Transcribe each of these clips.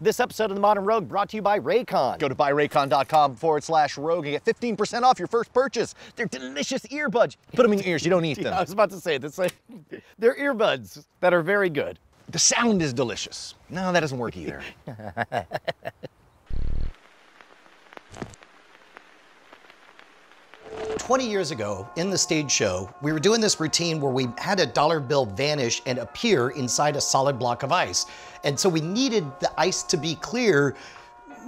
This episode of The Modern Rogue brought to you by Raycon. Go to buyraycon.com forward slash rogue and get 15% off your first purchase. They're delicious earbuds. Put them in your ears, you don't eat them. I was about to say this. They're earbuds that are very good. The sound is delicious. No, that doesn't work either. 20 years ago in the stage show, we were doing this routine where we had a dollar bill vanish and appear inside a solid block of ice. And so we needed the ice to be clear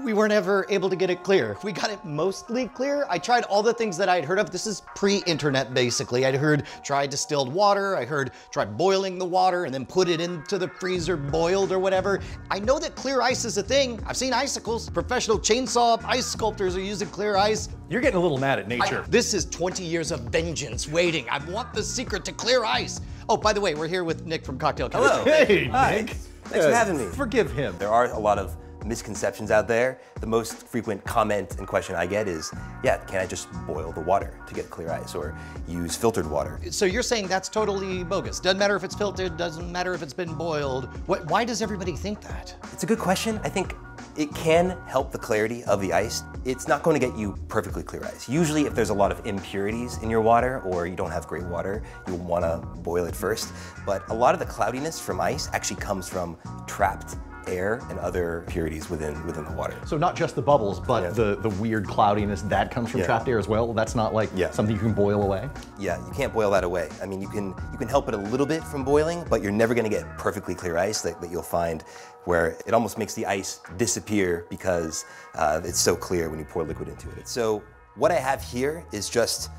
we weren't ever able to get it clear. We got it mostly clear. I tried all the things that I'd heard of. This is pre-internet basically. I'd heard try distilled water. I heard try boiling the water and then put it into the freezer boiled or whatever. I know that clear ice is a thing. I've seen icicles. Professional chainsaw ice sculptors are using clear ice. You're getting a little mad at nature. I, this is 20 years of vengeance waiting. I want the secret to clear ice. Oh, by the way, we're here with Nick from Cocktail Hello. Hey, Hi. Nick. Thanks for having me. Forgive him. There are a lot of misconceptions out there. The most frequent comment and question I get is, yeah, can I just boil the water to get clear ice or use filtered water? So you're saying that's totally bogus. Doesn't matter if it's filtered, doesn't matter if it's been boiled. What, why does everybody think that? It's a good question. I think it can help the clarity of the ice. It's not going to get you perfectly clear ice. Usually if there's a lot of impurities in your water or you don't have great water, you'll want to boil it first. But a lot of the cloudiness from ice actually comes from trapped air and other impurities within within the water. So not just the bubbles, but yeah. the, the weird cloudiness that comes from yeah. trapped air as well. That's not like yeah. something you can boil away. Yeah, you can't boil that away. I mean, you can you can help it a little bit from boiling, but you're never going to get perfectly clear ice that, that you'll find where it almost makes the ice disappear because uh, it's so clear when you pour liquid into it. So what I have here is just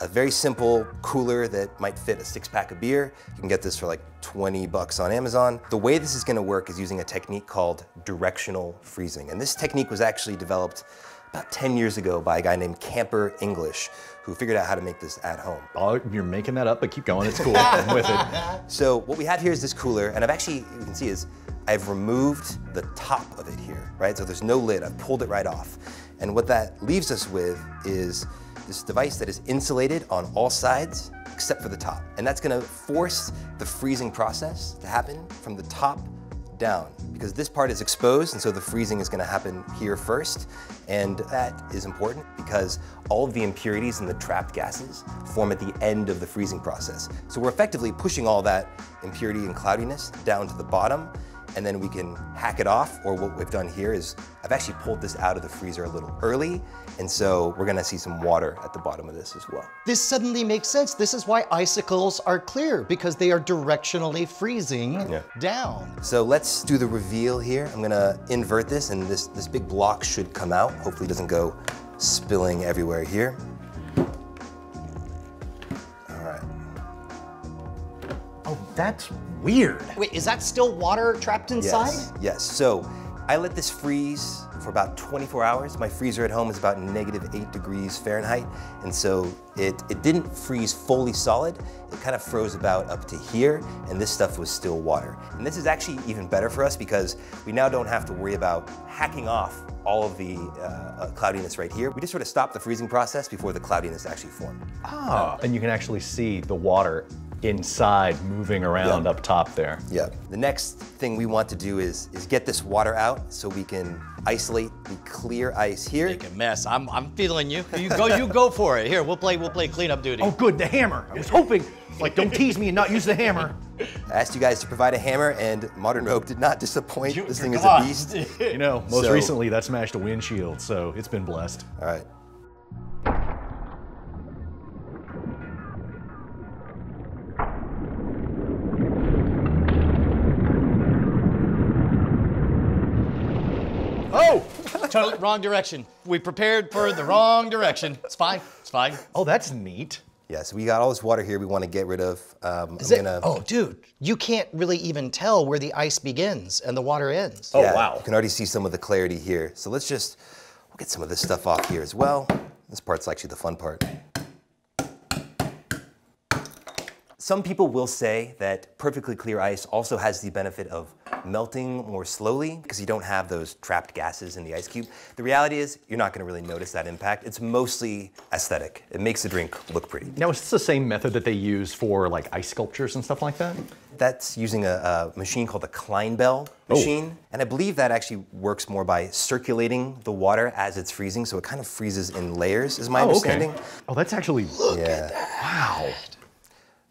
a very simple cooler that might fit a six pack of beer. You can get this for like 20 bucks on Amazon. The way this is gonna work is using a technique called directional freezing. And this technique was actually developed about 10 years ago by a guy named Camper English, who figured out how to make this at home. Oh, you're making that up, but keep going, it's cool, I'm with it. So what we have here is this cooler, and I've actually, you can see is, I've removed the top of it here, right? So there's no lid, I've pulled it right off. And what that leaves us with is this device that is insulated on all sides except for the top. And that's gonna force the freezing process to happen from the top down because this part is exposed and so the freezing is going to happen here first and that is important because all of the impurities and the trapped gases form at the end of the freezing process. So we're effectively pushing all that impurity and cloudiness down to the bottom and then we can hack it off. Or what we've done here is I've actually pulled this out of the freezer a little early. And so we're gonna see some water at the bottom of this as well. This suddenly makes sense. This is why icicles are clear because they are directionally freezing yeah. down. So let's do the reveal here. I'm gonna invert this and this, this big block should come out. Hopefully it doesn't go spilling everywhere here. All right. Oh, that's weird. Wait, is that still water trapped inside? Yes, yes. So I let this freeze for about 24 hours. My freezer at home is about negative eight degrees Fahrenheit. And so it, it didn't freeze fully solid. It kind of froze about up to here, and this stuff was still water. And this is actually even better for us because we now don't have to worry about hacking off all of the uh, uh, cloudiness right here. We just sort of stop the freezing process before the cloudiness actually formed. Ah, and you can actually see the water inside moving around yep. up top there. Yeah. The next thing we want to do is, is get this water out so we can isolate the clear ice here. Make a mess. I'm, I'm feeling you. You go you go for it. Here, we'll play we'll play cleanup duty. Oh good, the hammer. I was hoping like don't tease me and not use the hammer. I asked you guys to provide a hammer and Modern Rogue did not disappoint. You, this thing is a beast. you know, most so, recently that smashed a windshield, so it's been blessed. All right. Total, wrong direction. We prepared for the wrong direction. It's fine. It's fine. Oh, that's neat. Yeah, so we got all this water here we want to get rid of. Um, Is I'm it, gonna... Oh, dude, you can't really even tell where the ice begins and the water ends. Oh, wow. You can already see some of the clarity here. So let's just, we'll get some of this stuff off here as well. This part's actually the fun part. Some people will say that perfectly clear ice also has the benefit of melting more slowly because you don't have those trapped gases in the ice cube. The reality is you're not going to really notice that impact. It's mostly aesthetic. It makes the drink look pretty. Now, is this the same method that they use for like ice sculptures and stuff like that? That's using a, a machine called the Clinebell oh. machine. Oh. And I believe that actually works more by circulating the water as it's freezing. So it kind of freezes in layers, is my oh, understanding. Okay. Oh, that's actually, look yeah. Wow.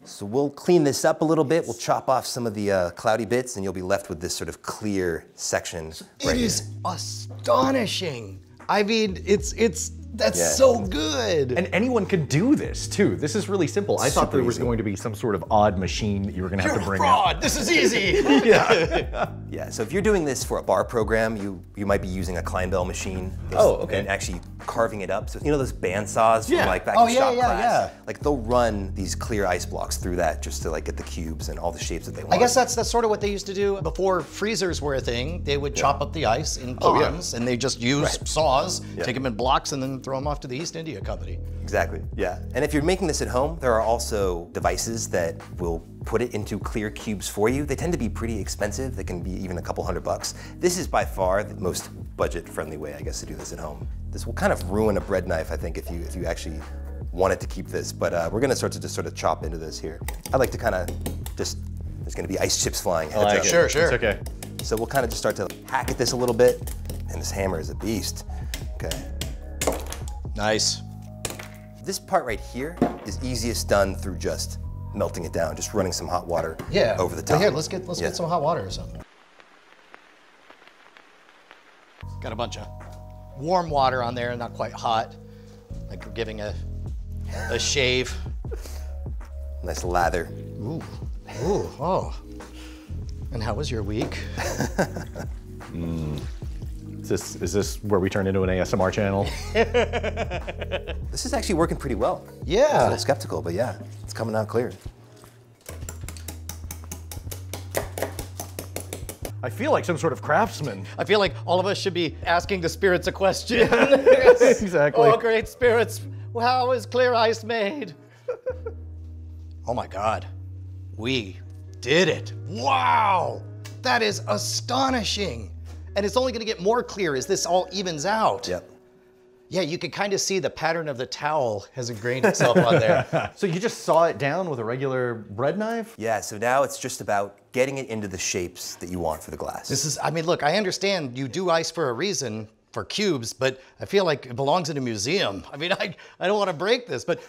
So we'll clean this up a little bit. We'll chop off some of the uh, cloudy bits and you'll be left with this sort of clear section. It right is here. astonishing. I mean, it's it's that's yeah. so good. And anyone could do this too. This is really simple. I thought there was going to be some sort of odd machine that you were going to have You're to bring fraud. out. This is easy. yeah. yeah. So if you're doing this for a bar program, you you might be using a Clinebell machine. Those, oh, okay. And actually carving it up. So you know those band saws from like back oh, in yeah, shop yeah, class. Yeah. Like they'll run these clear ice blocks through that just to like get the cubes and all the shapes that they want. I guess that's that's sort of what they used to do before freezers were a thing. They would chop up the ice in oh, ponds, oh, and they just use right. saws, take them in blocks, and then throw them off to the East India company. Exactly, yeah. And if you're making this at home, there are also devices that will put it into clear cubes for you. They tend to be pretty expensive. They can be even a couple hundred bucks. This is by far the most budget-friendly way, I guess, to do this at home. This will kind of ruin a bread knife, I think, if you if you actually wanted to keep this. But uh, we're gonna start to just sort of chop into this here. I like to kind of just, there's gonna be ice chips flying. I like Sure, sure. It's okay. So we'll kind of just start to hack at this a little bit. And this hammer is a beast. Okay. Nice. This part right here is easiest done through just melting it down, just running some hot water yeah. over the top. here, let's get let's yeah. get some hot water or something. Got a bunch of warm water on there, not quite hot. Like we're giving a a shave. Nice lather. Ooh. Ooh. Oh. And how was your week? mm. Is this, is this where we turn into an ASMR channel? this is actually working pretty well. Yeah. I was a little skeptical, but yeah, it's coming out clear. I feel like some sort of craftsman. I feel like all of us should be asking the spirits a question. exactly. Oh, great spirits, how is clear ice made? oh my God, we did it. Wow, that is astonishing. And it's only gonna get more clear as this all evens out. Yep. Yeah, you can kind of see the pattern of the towel has ingrained itself on there. so you just saw it down with a regular bread knife? Yeah, so now it's just about getting it into the shapes that you want for the glass. This is, I mean, look, I understand you do ice for a reason, for cubes, but I feel like it belongs in a museum. I mean, I, I don't want to break this, but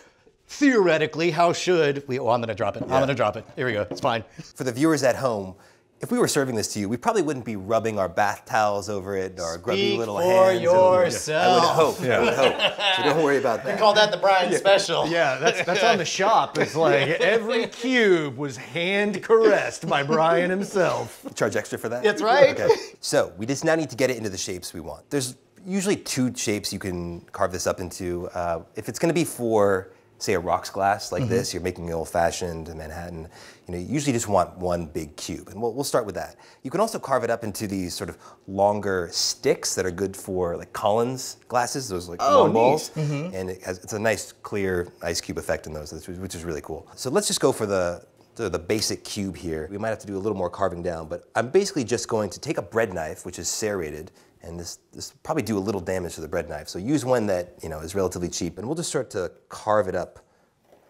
theoretically, how should we, oh, I'm gonna drop it, yeah. I'm gonna drop it. Here we go, it's fine. For the viewers at home, if we were serving this to you, we probably wouldn't be rubbing our bath towels over it or grubby little for hands. yourself. I would hope. Yeah. I would hope. So don't worry about that. They call that the Brian yeah. special. Yeah, that's that's on the shop. It's like every cube was hand caressed by Brian himself. Charge extra for that? That's right. Okay. So we just now need to get it into the shapes we want. There's usually two shapes you can carve this up into. Uh, if it's going to be for say a rocks glass like mm -hmm. this, you're making an old fashioned Manhattan, you know, you usually just want one big cube. And we'll, we'll start with that. You can also carve it up into these sort of longer sticks that are good for like Collins glasses, those like oh, long balls. Mm -hmm. And it has, it's a nice clear ice cube effect in those, which is really cool. So let's just go for the, the, the basic cube here. We might have to do a little more carving down, but I'm basically just going to take a bread knife, which is serrated, and this, this probably do a little damage to the bread knife. So use one that you know is relatively cheap, and we'll just start to carve it up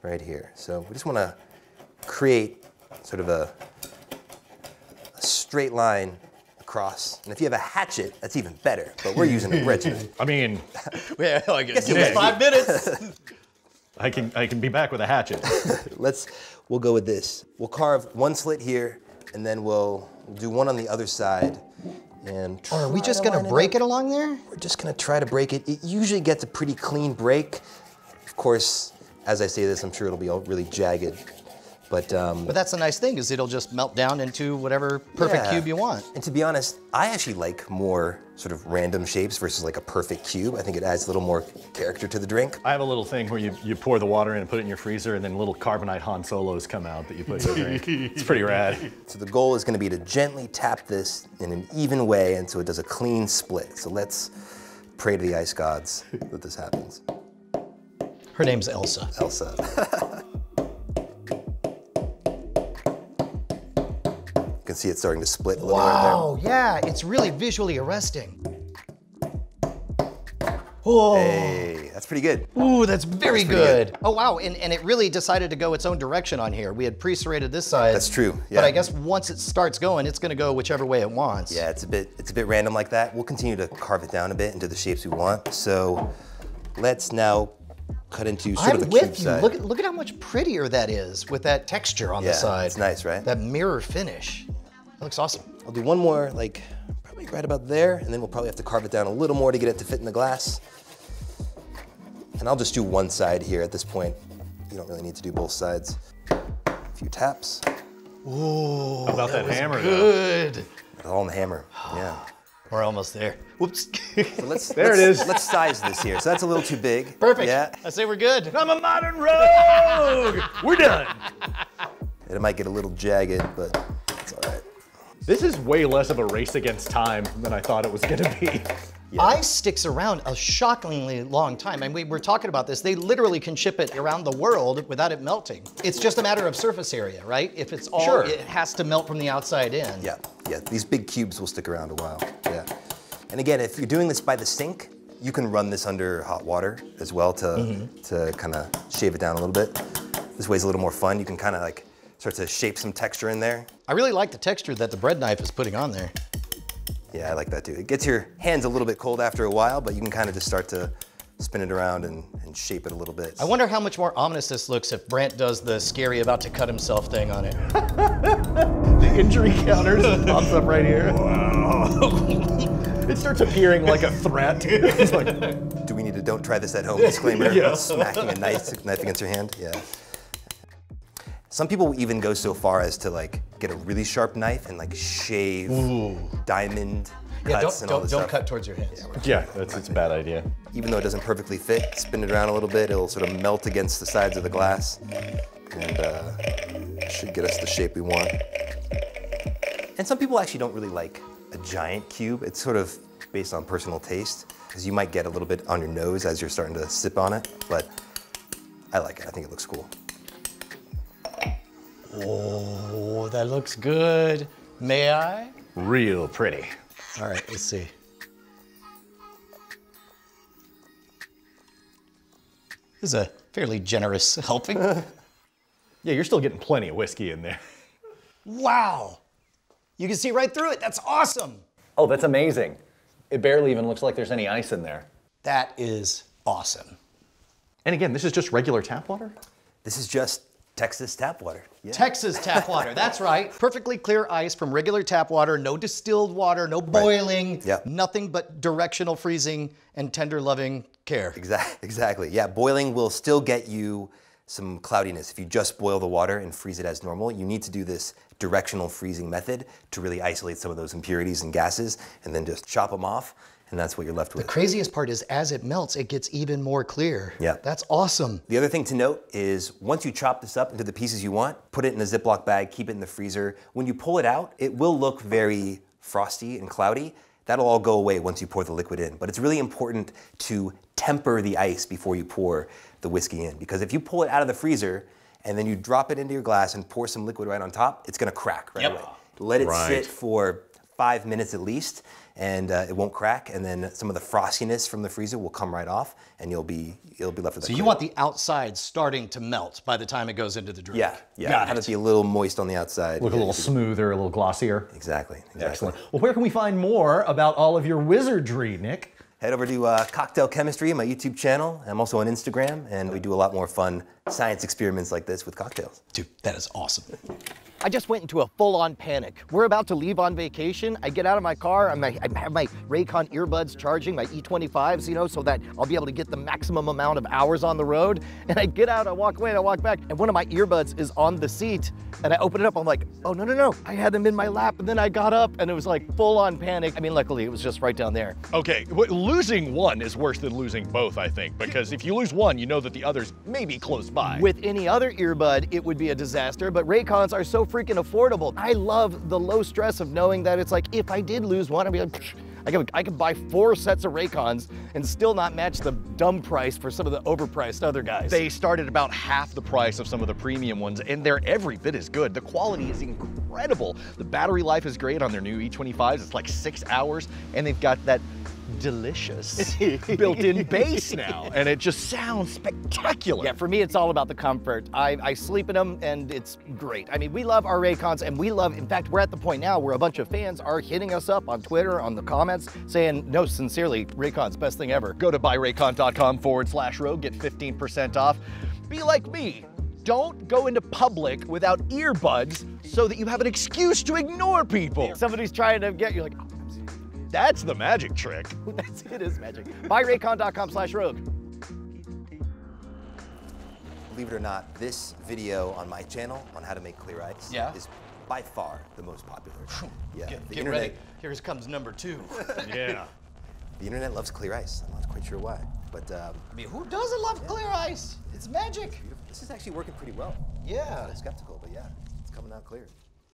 right here. So we just want to create sort of a, a, straight line across. And if you have a hatchet, that's even better. But we're using a bread knife. I mean, yeah, like give me five minutes. I can I can be back with a hatchet. Let's we'll go with this. We'll carve one slit here, and then we'll do one on the other side and are we just gonna break it, it, along there? We're just gonna try to break it. It usually gets a pretty clean break. Of course, as I say this, I'm sure it'll be all really jagged. But, um, but that's the nice thing is it'll just melt down into whatever perfect yeah. cube you want. And to be honest, I actually like more sort of random shapes versus like a perfect cube. I think it adds a little more character to the drink. I have a little thing where you, you pour the water in and put it in your freezer and then little carbonite Han Solos come out that you put in your drink. it's pretty rad. So the goal is gonna be to gently tap this in an even way and so it does a clean split. So let's pray to the ice gods that this happens. Her name's Elsa. Elsa. can see it starting to split a little right there. Wow, yeah, it's really visually arresting. Oh, Hey, that's pretty good. ooh, that's very pretty good. good. Oh wow, and, and it really decided to go its own direction on here. We had pre-serrated this side. That's true, yeah. But. I guess once it starts going, it's gonna go whichever way it wants. Yeah, it's a bit it's a bit random like that. We'll continue to carve it down a bit into the shapes we want. So let's now cut into sort I'm of a cube with you. side. Look at look at how much prettier that is with that texture on Yeah, the side. it's nice, right? That mirror finish. That looks awesome. I'll do one more, like probably right about there, and then we'll probably have to carve it down a little more to get it to fit in the glass. And I'll just do one side here at this point. You don't really need to do both sides. A few taps. Ooh, How about that, hammer, though? good. All in the hammer. Yeah. We're almost there. Whoops. So let's There it let's- is. Let's size this here. So that's a little too big. Perfect. Yeah. I say we're good. I'm a modern rogue! We're done. It might get a little jagged, but it's all right. This is way less of a race against time than I thought it was gonna be. Ice sticks around a shockingly long time. And we were talking about this. They literally can ship it around the world without it melting. It's just a matter of surface area, right? If it's all, Sure. it has to melt from the outside in. Yeah, yeah. These big cubes will stick around a while. Yeah. And again, if you're doing this by the sink, you can run this under hot water as well to Mm-hmm. to kind of shave it down a little bit. This way's a little more fun. You can kind of like start to shape some texture in there. I really like the texture that the bread knife is putting on there. Yeah, I like that too. It gets your hands a little bit cold after a while, but you can kind of just start to spin it around and, and shape it a little bit. I wonder how much more ominous this looks if Brant does the scary about to cut himself thing on it. The injury counter just pops up right here. Wow. it starts appearing like a threat. It's like, Do we need a don't try this at home disclaimer? Yeah. Smacking a knife, knife against your hand? Yeah. Some people will even go so far as to like get a really sharp knife and like shave diamond Yeah, cuts don't, and all don't, this don't stuff. cut towards your hands. yeah, that's it's a bad idea. Even though it doesn't perfectly fit, spin it around a little bit, it'll sort of melt against the sides of the glass and uh, should get us the shape we want. And some people actually don't really like a giant cube. It's sort of based on personal taste because you might get a little bit on your nose as you're starting to sip on it, but I like it. I think it looks cool. Oh, that looks good. May I? Real pretty. All right, let's see. This is a fairly generous helping. Yeah, you're still getting plenty of whiskey in there. wow. You can see right through it. That's awesome. Oh, that's amazing. It barely even looks like there's any ice in there. That is awesome. And again, this is just regular tap water? This is just Texas tap water. Yeah. Texas tap water, that's right. Perfectly clear ice from regular tap water, no distilled water, no boiling, Yep. nothing but directional freezing and tender loving care. Exactly. Exactly. Yeah, boiling will still get you some cloudiness. If you just boil the water and freeze it as normal, you need to do this directional freezing method to really isolate some of those impurities and gases and then just chop them off, and that's what you're left with. The craziest part is as it melts, it gets even more clear. Yeah. That's awesome. The other thing to note is once you chop this up into the pieces you want, put it in a Ziploc bag, keep it in the freezer. When you pull it out, it will look very frosty and cloudy. That'll all go away once you pour the liquid in. But it's really important to temper the ice before you pour the whiskey in. Because if you pull it out of the freezer and then you drop it into your glass and pour some liquid right on top, it's gonna crack right Yep. away. Let it Right. sit for five minutes at least, and uh, it won't crack. And then some of the frostiness from the freezer will come right off, and you'll be you'll be left with. The So you want the outside starting to melt by the time it goes into the drink. yeah, yeah. Got Have it. it be a little moist on the outside. Look a little smoother, a little glossier. Exactly. Exactly. Excellent. Well, where can we find more about all of your wizardry, Nick? Head over to uh, Cocktail Chemistry, my YouTube channel. I'm also on Instagram, and we do a lot more fun science experiments like this with cocktails. Dude, that is awesome. I just went into a full-on panic. We're about to leave on vacation. I get out of my car. I'm, I have my Raycon earbuds charging, my E25s, you know, so that I'll be able to get the maximum amount of hours on the road. And I get out, I walk away, and I walk back, and one of my earbuds is on the seat. And I open it up. I'm like, oh no no no! I had them in my lap, and then I got up, and it was like full-on panic. I mean, luckily it was just right down there. Okay, losing one is worse than losing both, I think, because if you lose one, you know that the others may be close by. With any other earbud, it would be a disaster, but Raycons are so freaking affordable. I love the low stress of knowing that it's like, if I did lose one, I'd be like, I could, I could buy four sets of Raycons and still not match the dumb price for some of the overpriced other guys. They start at about half the price of some of the premium ones, and they're every bit as good. The quality is incredible. The battery life is great on their new E25s. It's like six hours, and they've got that delicious built-in bass now, and it just sounds spectacular. Yeah, for me, it's all about the comfort. I, I sleep in them and it's great. I mean, we love our Raycons and we love, in fact, we're at the point now where a bunch of fans are hitting us up on Twitter, on the comments, saying, no, sincerely, Raycon's best thing ever. Go to buyraycon.com forward slash rogue, get 15% off. Be like me. Don't go into public without earbuds so that you have an excuse to ignore people. Somebody's trying to get you like, That's the magic trick. that's, it is magic. Buyraycon.com slash rogue. Believe it or not, this video on my channel on how to make clear ice Yeah? is by far the most popular. yeah, Get, the get internet, ready. Here comes number two. Yeah. the internet loves clear ice. I'm not quite sure why, but um, I mean, who doesn't love clear ice? It's magic. this is actually working pretty well. Yeah. I'm skeptical, but yeah, it's coming out clear.